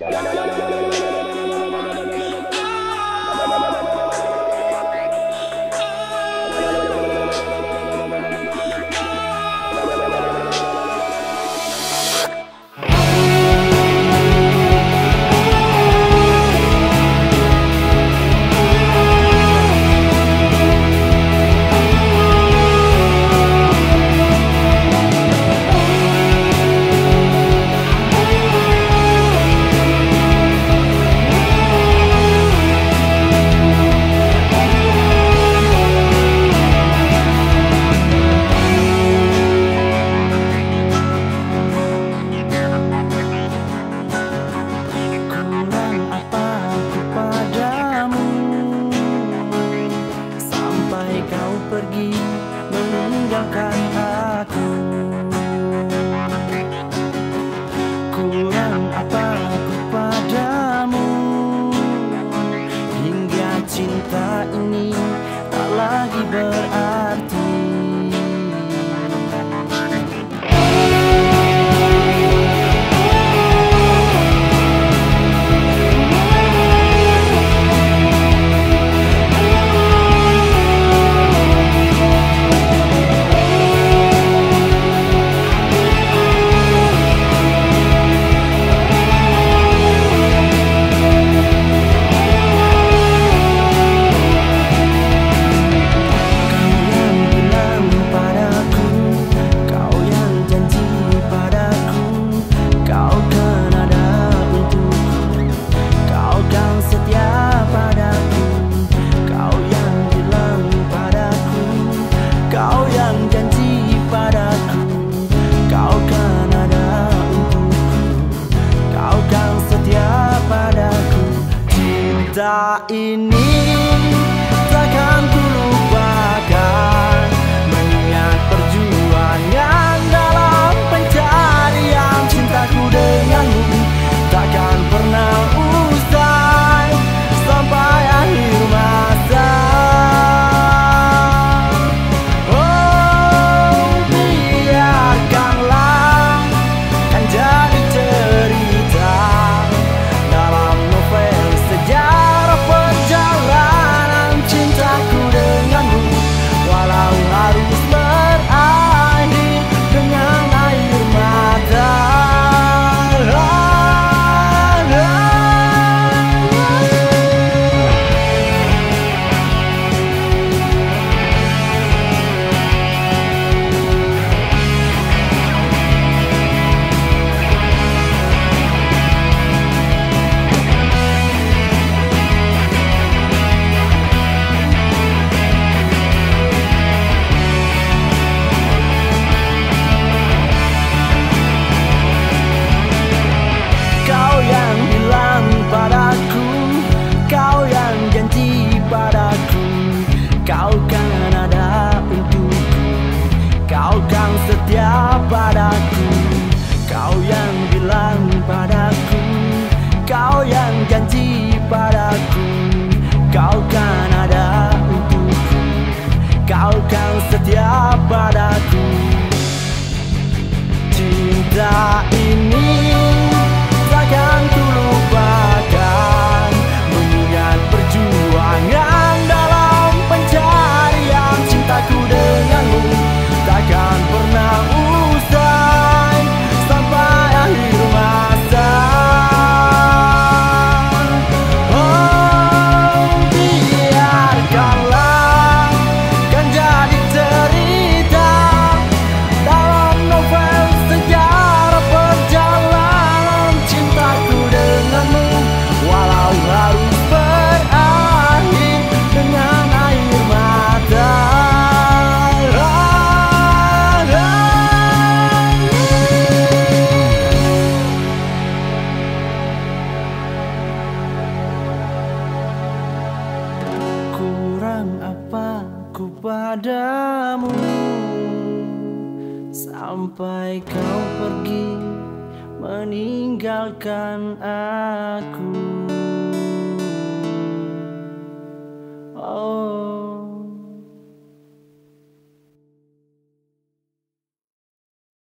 Yang 聊 pergi meninggalkan Cinta ini mudar. padamu Sampai kau pergi meninggalkan aku.